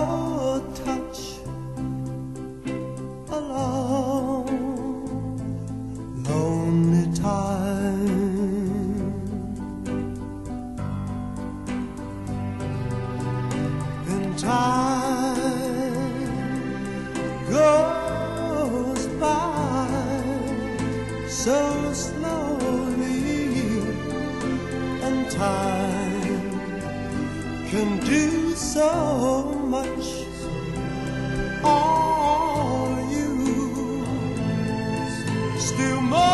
your touch alone, lonely time. And time goes by so slowly, and time can do so still more.